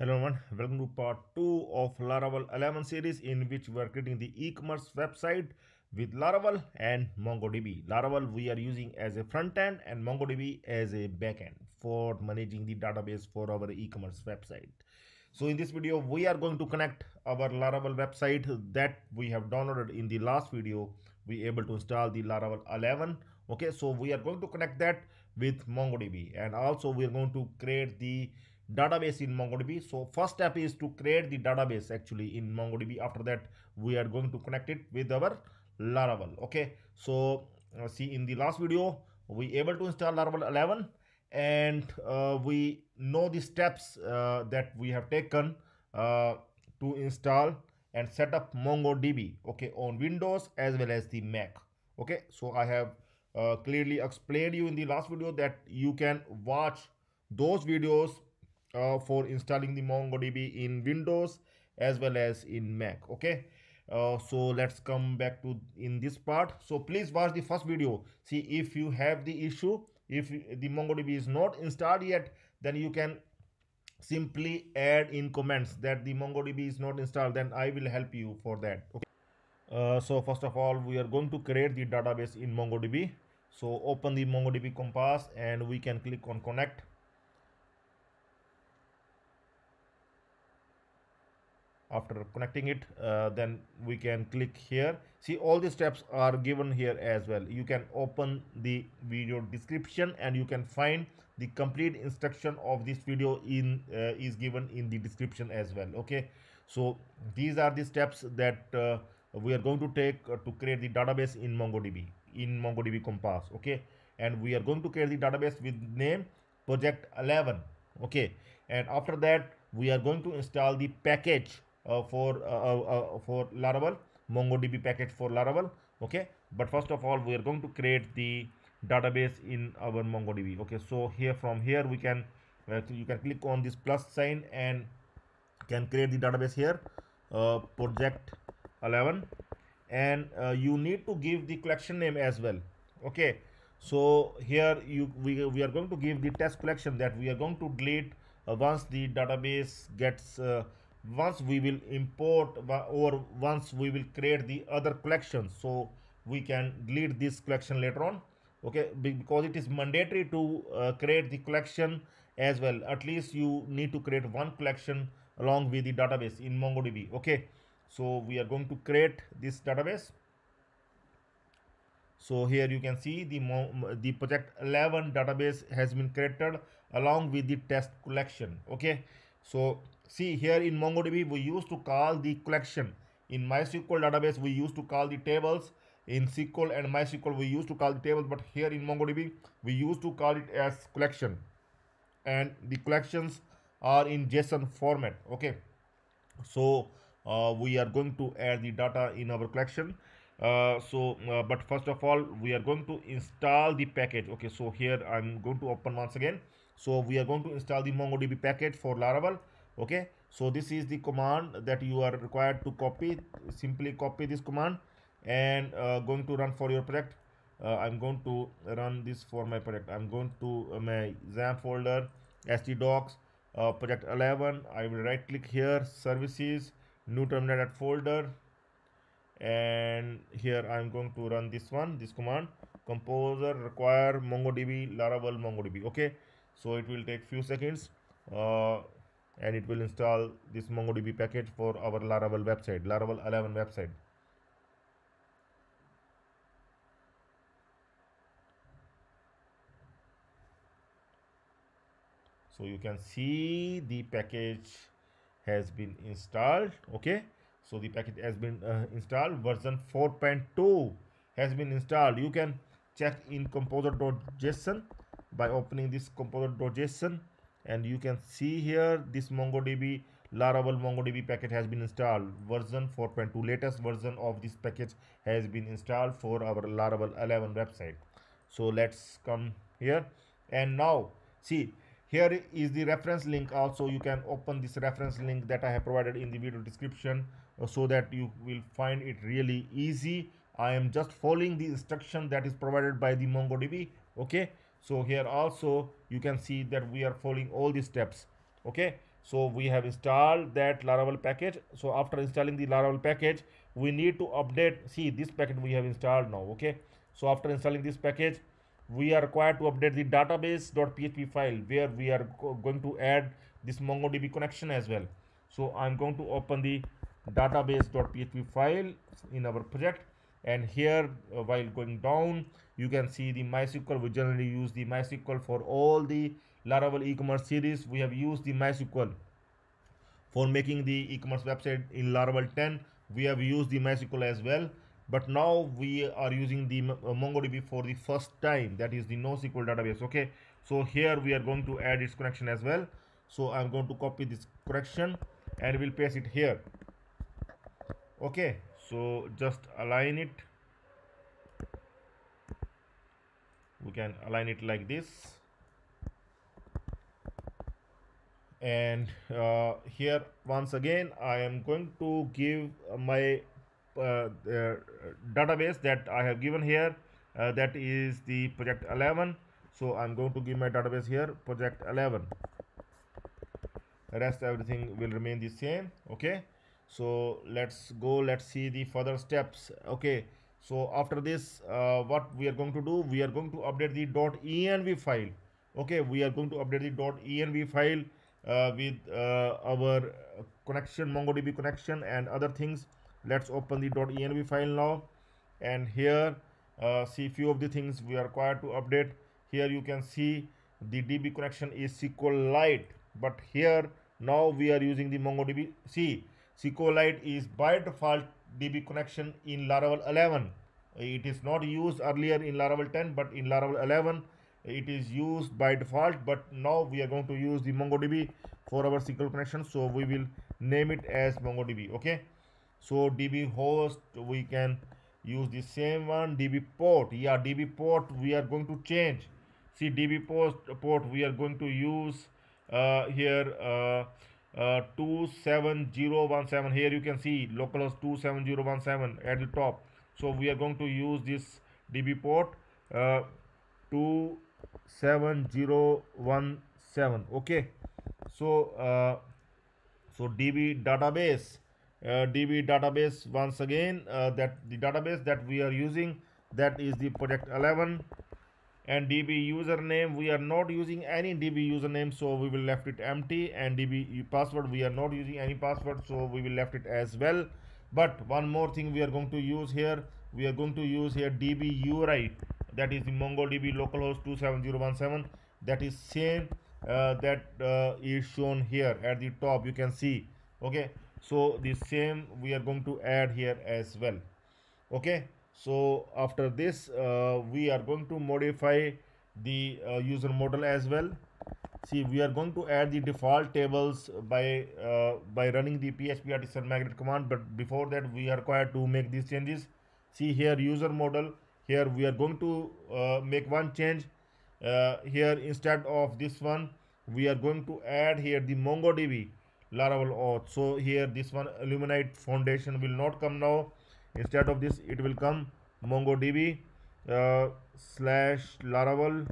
Hello everyone, welcome to part 2 of Laravel 11 series in which we are creating the e-commerce website with Laravel and MongoDB. Laravel we are using as a front end and MongoDB as a back end for managing the database for our e-commerce website. So in this video we are going to connect our Laravel website that we have downloaded in the last video. We able to install the Laravel 11. Okay, so we are going to connect that with MongoDB and also we are going to create the database in MongoDB. So first step is to create the database actually in MongoDB. After that, we are going to connect it with our Laravel. Okay. So uh, see in the last video, we able to install Laravel 11 and uh, we know the steps uh, that we have taken uh, to install and set up MongoDB. Okay. On Windows as well as the Mac. Okay. So I have uh, clearly explained you in the last video that you can watch those videos uh, for installing the MongoDB in Windows as well as in Mac. Okay. Uh, so let's come back to in this part. So please watch the first video. See if you have the issue, if the MongoDB is not installed yet, then you can simply add in comments that the MongoDB is not installed. Then I will help you for that. Okay. Uh, so first of all, we are going to create the database in MongoDB. So open the MongoDB compass and we can click on connect after connecting it uh, then we can click here. See all the steps are given here as well. You can open the video description and you can find the complete instruction of this video in uh, is given in the description as well okay? So these are the steps that uh, we are going to take uh, to create the database in mongodb in mongodb compass okay? And we are going to create the database with name project 11 okay? And after that we are going to install the package for uh, uh, for Laravel, MongoDB package for Laravel. Okay, but first of all, we are going to create the database in our MongoDB. Okay, so here from here we can you can click on this plus sign and can create the database here project 11 and uh, you need to give the collection name as well okay so here you we, we are going to give the test collection that we are going to delete uh, once the database gets uh, once we will import or once we will create the other collection. So we can delete this collection later on. Okay because it is mandatory to uh, create the collection as well. At least you need to create one collection along with the database in mongodb. Okay so we are going to create this database. So here you can see the the project 11 database has been created along with the test collection. Okay so see here in MongoDB, we used to call the collection. In MySQL database, we used to call the tables. In SQL and MySQL, we used to call the tables, but here in MongoDB, we used to call it as collection. And the collections are in JSON format. Okay. So uh, we are going to add the data in our collection. Uh, so uh, but first of all we are going to install the package okay so here i'm going to open once again so we are going to install the mongodb package for laravel okay? So this is the command that you are required to copy simply copy this command and uh, going to run for your project. Uh, i'm going to run this for my project. I'm going to uh, my XAMPP folder htdocs uh, project 11 i will right click here services new terminal at folder. And here i'm going to run this one this command composer require mongodb laravel mongodb. Okay? So it will take few seconds. Uh, and it will install this MongoDB package for our Laravel website, Laravel 11 website. So you can see the package has been installed. Okay. So the package has been uh, installed. Version 4.2 has been installed. You can check in composer.json by opening this composer.json and you can see here this mongodb laravel mongodb package has been installed. Version 4.2 latest version of this package has been installed for our laravel 11 website. So let's come here. And now see here is the reference link also. You can open this reference link that i have provided in the video description uh, so that you will find it really easy. I am just following the instruction that is provided by the mongodb okay so here also you can see that we are following all these steps. Okay? So we have installed that laravel package. So after installing the laravel package we need to update see this package we have installed now. Okay? So after installing this package we are required to update the database.php file where we are going to add this mongodb connection as well. So i'm going to open the database.php file in our project and here uh, while going down you can see the mysql. We generally use the mysql for all the laravel e-commerce series. We have used the mysql for making the e-commerce website in laravel 10 we have used the mysql as well. But now we are using the uh, mongodb for the first time. That is the nosql database okay? So here we are going to add its connection as well. So i'm going to copy this correction and we'll paste it here okay so just align it. We can align it like this. And uh, here once again I am going to give my uh, database that I have given here. Uh, that is the project 11 so I'm going to give my database here project 11 rest everything will remain the same. Okay so let's go let's see the further steps. Okay so after this uh, what we are going to do? We are going to update the .env file. Okay we are going to update the .env file uh, with uh, our connection mongodb connection and other things. Let's open the .env file now. And here uh, see few of the things we are required to update. Here you can see the db connection is SQLite but here now we are using the MongoDB. See SQLite is by default DB connection in Laravel 11 it is not used earlier in Laravel 10 but in Laravel 11 it is used by default but now we are going to use the MongoDB for our SQL connection so we will name it as MongoDB okay? So DB host we can use the same one DB port. Yeah DB port we are going to change. See DB port port we are going to use uh, here uh, uh, 27017 here you can see localhost 27017 at the top. So we are going to use this db port uh, 27017 okay. So uh, so db database uh, db database once again uh, that the database that we are using that is the project 11 and db username we are not using any db username so we will left it empty. And db password we are not using any password so we will left it as well. But one more thing we are going to use here we are going to use here db uri that is the mongodb localhost 27017 that is same uh, that uh, is shown here at the top you can see. Okay? So the same we are going to add here as well. Okay so after this uh, we are going to modify the uh, user model as well. See we are going to add the default tables by uh, by running the php artisan migrate command. But before that we are required to make these changes. See here user model. Here we are going to uh, make one change. Uh, here instead of this one we are going to add here the mongodb laravel auth. So here this one illuminate foundation will not come now instead of this it will come mongodb uh, slash laravel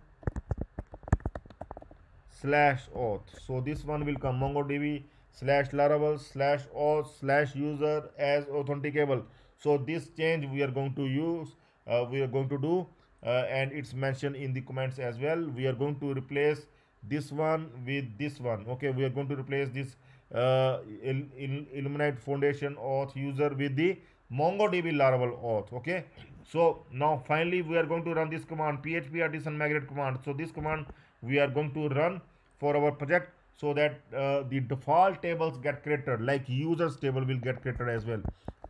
slash auth. So this one will come mongodb slash laravel slash auth slash user as authenticable. So this change we are going to use uh, we are going to do uh, and it's mentioned in the comments as well. We are going to replace this one with this one. Okay we are going to replace this uh, il il illuminate foundation auth user with the mongodb laravel auth okay? So now finally we are going to run this command php artisan migrate command. So this command we are going to run for our project so that uh, the default tables get created like users table will get created as well.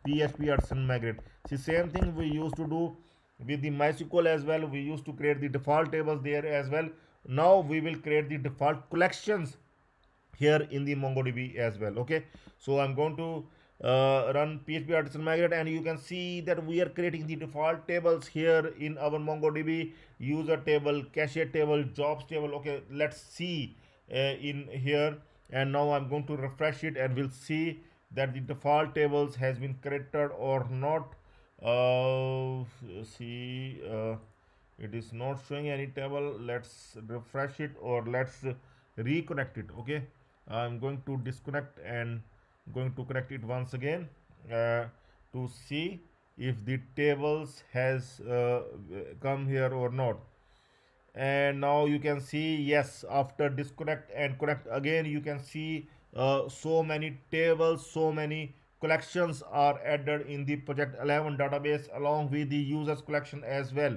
Php artisan migrate see same thing we used to do with the mysql as well. We used to create the default tables there as well. Now we will create the default collections here in the mongodb as well okay? So i'm going to uh, run PHP Artisan migrate and you can see that we are creating the default tables here in our MongoDB user table, cache table, jobs table. Okay, let's see uh, in here and now I'm going to refresh it and we'll see that the default tables has been created or not. Uh, see, uh, it is not showing any table. Let's refresh it or let's reconnect it. Okay, i'm going to disconnect and going to connect it once again uh, to see if the tables has uh, come here or not. And now you can see yes after disconnect and connect again you can see uh, so many tables so many collections are added in the project 11 database along with the users collection as well.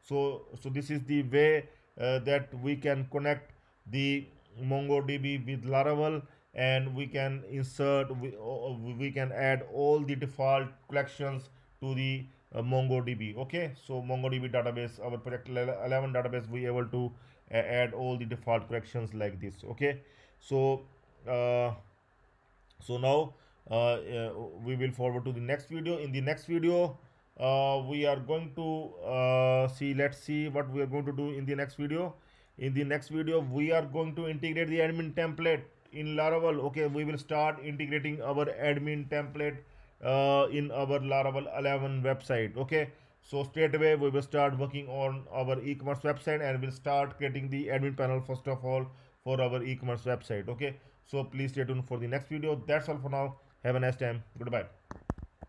So so this is the way uh, that we can connect the mongodb with laravel and we can insert we, uh, we can add all the default collections to the uh, MongoDB. Okay, so MongoDB database, our project 11 database, we able to uh, add all the default corrections like this. Okay, so uh, so now uh, uh, we will forward to the next video. In the next video, we are going to see. Let's see what we are going to do in the next video. In the next video, we are going to integrate the admin template in Laravel. Okay, we will start integrating our admin template uh, in our Laravel 11 website. Okay, so straight away we will start working on our e-commerce website and we'll start creating the admin panel first of all for our e-commerce website. Okay, so please stay tuned for the next video. That's all for now. Have a nice time. Goodbye.